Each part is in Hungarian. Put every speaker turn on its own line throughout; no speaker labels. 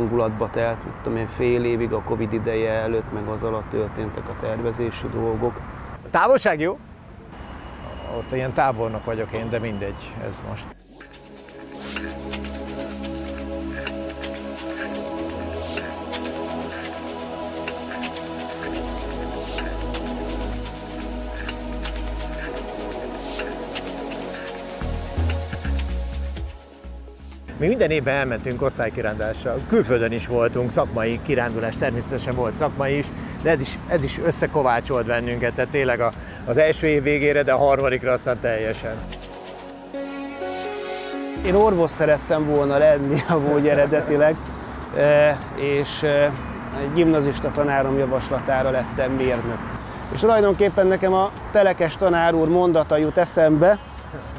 hangulatba telt, tudom én, fél évig a Covid ideje előtt, meg az alatt történtek a tervezési dolgok.
A távolság jó? Ott ilyen tábornok vagyok én, de mindegy, ez most. Mi minden évben elmentünk osztálykirándulásra. Külföldön is voltunk, szakmai kirándulás, természetesen volt szakmai is, de ez is, ez is összekovácsolt bennünket, tehát tényleg a, az első év végére, de a harmadikra aztán teljesen.
Én orvos szerettem volna lenni amúgy eredetileg, e, és e, egy gimnazista tanárom javaslatára lettem mérnök. És tulajdonképpen nekem a telekes tanár úr mondata jut eszembe,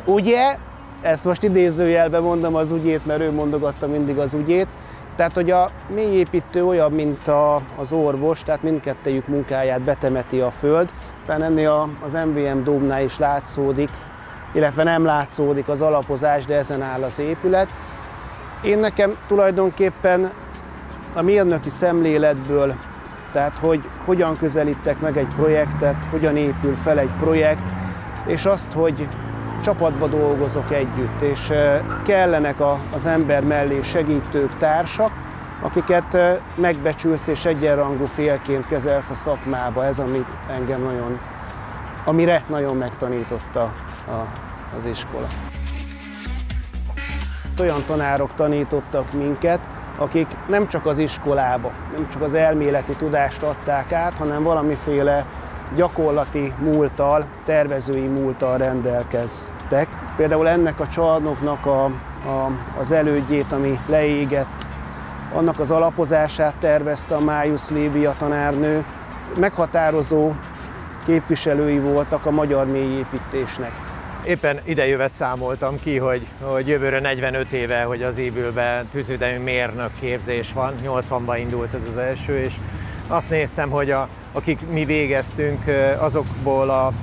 ugye ezt most idézőjelben mondom az ügyét, mert ő mondogatta mindig az ügyét. Tehát, hogy a mélyépítő olyan, mint a, az orvos, tehát mindkettejük munkáját betemeti a föld. Tehát ennél a, az MVM dómnál is látszódik, illetve nem látszódik az alapozás, de ezen áll az épület. Én nekem tulajdonképpen a mérnöki szemléletből, tehát hogy hogyan közelítek meg egy projektet, hogyan épül fel egy projekt, és azt, hogy csapatba dolgozok együtt, és kellenek az ember mellé segítők, társak, akiket megbecsülsz és egyenrangú félként kezelsz a szakmába. Ez, ami engem nagyon, amire nagyon megtanította a, az iskola. Olyan tanárok tanítottak minket, akik nem csak az iskolába, nem csak az elméleti tudást adták át, hanem valamiféle gyakorlati múltal, tervezői múltal rendelkeztek. Például ennek a csarnoknak a, a, az elődjét, ami leégett, annak az alapozását tervezte a Májusz Lévia tanárnő. Meghatározó képviselői voltak a magyar mélyépítésnek.
Éppen idejövet számoltam ki, hogy, hogy jövőre 45 éve, hogy az épülbe tűzvédelmi mérnök képzés van. 80-ban indult ez az első, és azt néztem, hogy a, akik mi végeztünk, azokból a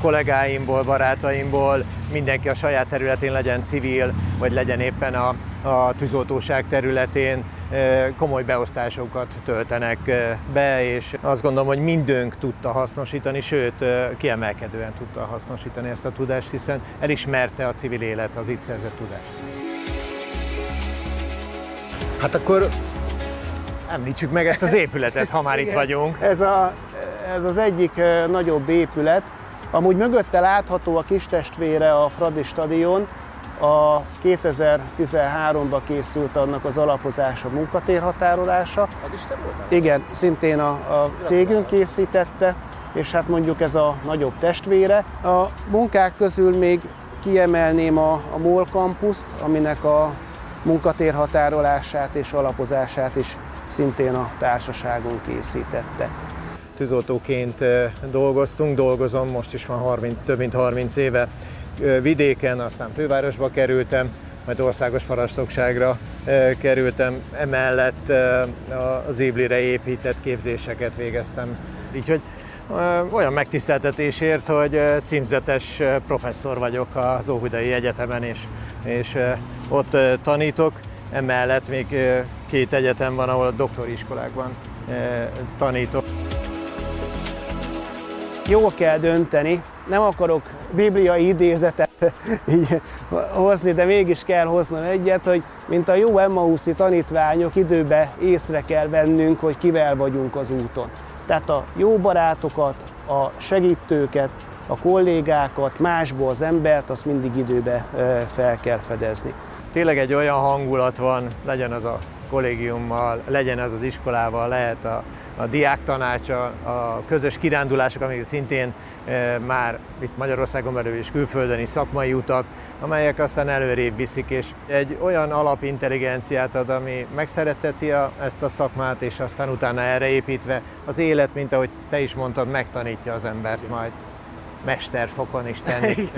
kollégáimból, barátaimból mindenki a saját területén legyen civil, vagy legyen éppen a, a tűzoltóság területén komoly beosztásokat töltenek be, és azt gondolom, hogy mindünk tudta hasznosítani, sőt, kiemelkedően tudta hasznosítani ezt a tudást, hiszen elismerte a civil élet az itt szerzett tudást. Hát akkor Említsük meg ezt az épületet, ha már itt vagyunk.
Ez, a, ez az egyik nagyobb épület. Amúgy mögötte látható a kis testvére a Fradi stadion, a 2013-ban készült annak az alapozása, munkatérhatárolása.
Az is te voltál?
Igen, szintén a, a cégünk készítette, és hát mondjuk ez a nagyobb testvére. A munkák közül még kiemelném a, a MOL kampuszt, aminek a munkatérhatárolását és alapozását is szintén a társaságunk készítette.
Tűzoltóként dolgoztunk, dolgozom most is már 30, több mint 30 éve vidéken, aztán fővárosba kerültem, majd országos parancsnokságra kerültem, emellett az Iblire épített képzéseket végeztem. Úgyhogy olyan megtiszteltetésért, hogy címzetes professzor vagyok az Óbudai Egyetemen, és, és ott tanítok. Emellett még két egyetem van, ahol a doktori iskolákban tanítok.
Jól kell dönteni, nem akarok bibliai idézetet így hozni, de mégis kell hoznom egyet, hogy mint a jó Emmauszi tanítványok időbe észre kell vennünk, hogy kivel vagyunk az úton. Tehát a jó barátokat, a segítőket, a kollégákat, másból az embert, azt mindig időbe fel kell fedezni.
Tényleg egy olyan hangulat van, legyen az a kollégiummal, legyen az az iskolával, lehet a, a diák tanácsa, a közös kirándulások, amik szintén e, már itt Magyarországon belül és külföldön is szakmai utak, amelyek aztán előrébb viszik, és egy olyan alapintelligenciát ad, ami megszereteti a, ezt a szakmát, és aztán utána erre építve az élet, mint ahogy te is mondtad, megtanítja az embert majd mesterfokon is tenni.